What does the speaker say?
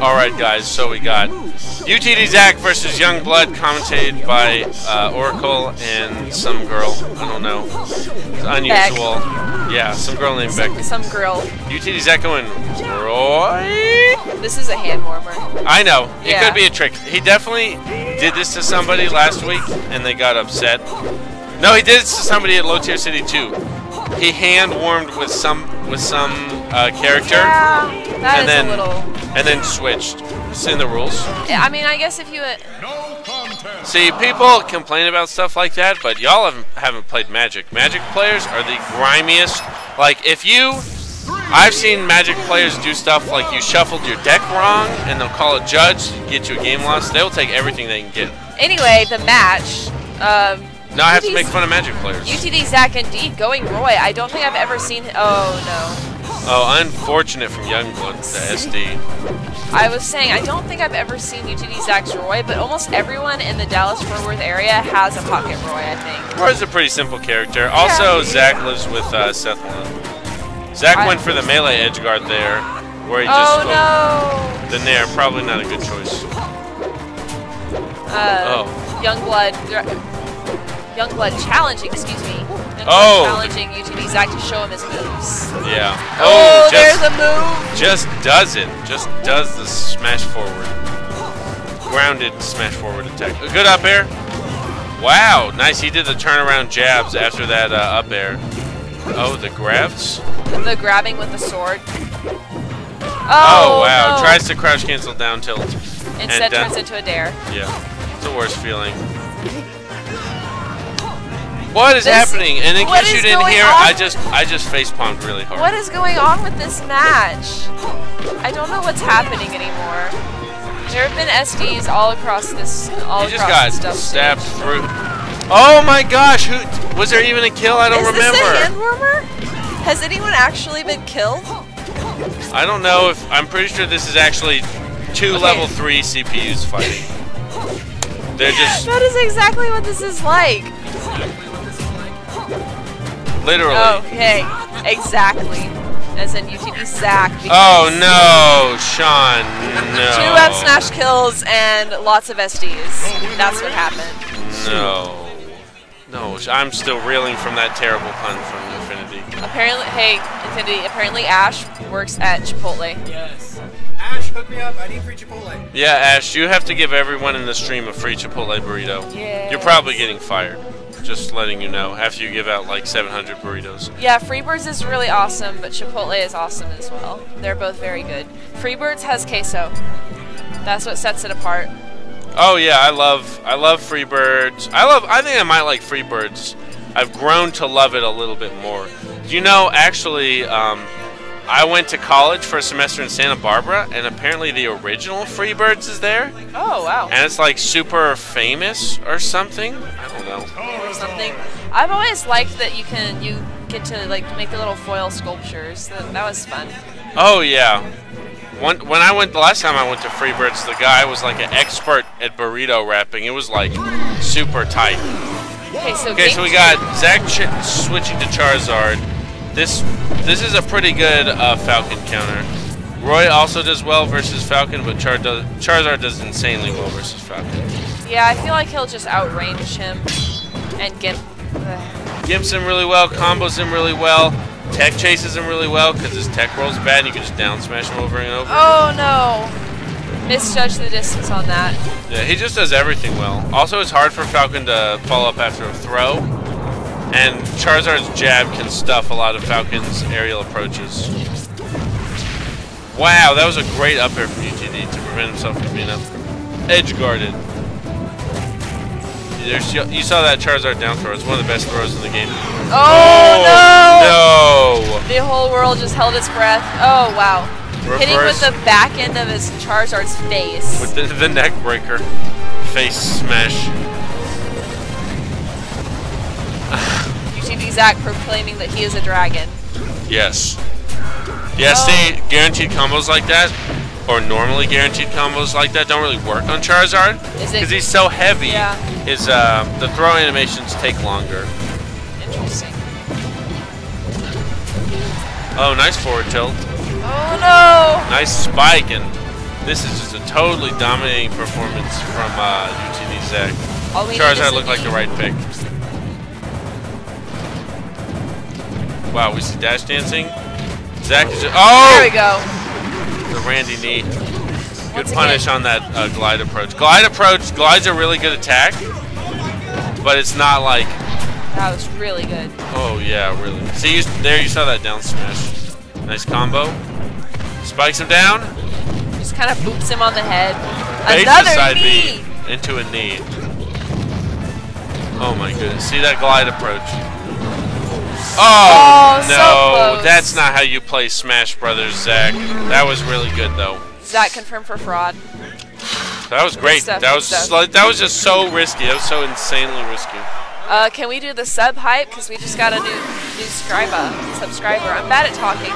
Alright guys, so we got UTD Zac versus Youngblood, commentated by uh, Oracle and some girl. I don't know. It's unusual. Yeah, some girl named Beck. some girl. UTD Zac going, Roy? This is a hand warmer. I know. It Yeah. could be a trick. He definitely did this to somebody last week and they got upset. No, he did this to somebody at Low Tier City too. He hand warmed with some with some uh, character Yeah, that and is then a little. And then switched. It's in the rules. I mean, I guess if you. uh, See, people complain about stuff like that, but y'all haven't, haven't played Magic. Magic players are the grimiest. Like, if you. I've seen Magic players do stuff like you shuffled your deck wrong, and they'll call a judge, get you a game loss. They'll take everything they can get. Anyway, the match. Um, Now I have to make fun of Magic players. UTD Zac indeed going Roy. I don't think I've ever seen. Oh Oh, unfortunate from Youngblood, the SD. I was saying I don't think I've ever seen UTD Zac's Roy, but almost everyone in the Dallas Fort Worth area has a pocket Roy. I think. Roy's a pretty simple character. Also, Zac lives with uh, Seth Lund. Zac I- went for the melee edge guard there, where he just. Oh oh, no. Then there, probably not a good choice. Uh, Oh. Youngblood. Youngblood challenging. Excuse me. Youngblood Oh. Challenging UTD Zac to show him his moves. Yeah. Oh, just, there's a move. just does it. Just does the smash forward. Grounded smash forward attack. A good up air. Wow, nice. He did the turnaround jabs after that uh, up air. Oh, the grabs. The grabbing with the sword. Oh, Oh, wow. no. Tries to crouch cancel down tilt. Instead turns into a dare. Yeah. It's the worst feeling. What is This- happening? And in case you didn't hear? I just I just face palmed really hard. What is going on with this match? I don't know what's happening anymore. There have been SDs all across this, all just across got this stuff. stabbed through. Oh my gosh! Who was there even a kill? I don't Is remember. this a hand warmer? Has anyone actually been killed? I don't know if I'm pretty sure this is actually two Okay. level three CPUs fighting. They're just That is exactly what this is like. Literally. Okay, exactly. As in UTD Zac. because Oh no, Sean! No. Two up smash kills and lots of SDs. That's what happened. No. No, I'm still reeling from that terrible pun from Infinity. Apparently, hey, Infinity, apparently Ash works at Chipotle. Yes. Ash, hook me up. I need free Chipotle. Yeah, Ash, you have to give everyone in the stream a free Chipotle burrito. Yes. You're probably getting fired. Just letting you know after you give out like 700 burritos. Yeah, Freebirds is really awesome, but Chipotle is awesome as well. They're both very good. Freebirds has queso. That's what sets it apart. Oh yeah, I love I love Freebirds. I love I think I might like Freebirds. I've grown to love it a little bit more. You know, actually, um, I went to college for a semester in Santa Barbara, and apparently the original Freebirds is there, Oh wow. and it's like super famous or something. I don't know. or something. I've always liked that you can you get to like make the little foil sculptures. That, that was fun. Oh yeah. One, when I went the last time I went to Freebirds, the guy was like an expert at burrito wrapping. It was like super tight. Okay, so Okay, so we got Zac ch- switching to Charizard. This this is a pretty good uh, Falcon counter. Roy also does well versus Falcon, but Char does, Charizard does insanely well versus Falcon. Yeah, I feel like he'll just outrange him and get. Gimps him really well, combos him really well, tech chases him really well because his tech rolls bad and you can just down smash him over and over. Oh no! Misjudged the distance on that. Yeah, he just does everything well. Also, it's hard for Falcon to follow up after a throw, and Charizard's jab can stuff a lot of Falcon's aerial approaches. Wow, that was a great up air from UTD to prevent himself from being up edge guarded. There's, you saw that Charizard down throw. It's one of the best throws in the game. Oh, oh no! no! The whole world just held its breath. Oh wow! Hitting with the back end of his Charizard's face. with the, the neck breaker face smash. Zac proclaiming that he is a dragon. Yes. Yes, Oh. see, guaranteed combos like that, or normally guaranteed combos like that, don't really work on Charizard Is it- because he's so heavy. Yeah. His uh, the throw animations take longer. Interesting. Oh, nice forward tilt. Oh no! Nice spike and This is just a totally dominating performance from uh, UTD Zac. All we need is Charizard looked like the right pick. Wow, we see dash dancing. Zac is just, oh! There we go. The Randy knee. Good Once punish again. on that uh, glide approach. Glide approach, glide's a really good attack, but it's not like, That was really good. oh yeah, really. See, you, there you saw that down smash. Nice combo. Spikes him down. Just kind of boops him on the head. Another side knee. B into a knee. Oh my goodness. See that glide approach. Oh, Oh, so no. close. That's not how you play Smash Brothers, Zac. That was really good though. Zac confirmed for fraud. That was great. stuff, that was like, that was just so risky. That was so insanely risky. Uh, can we do the sub hype? Because we just got a new new subscriber. Subscriber. I'm bad at talking.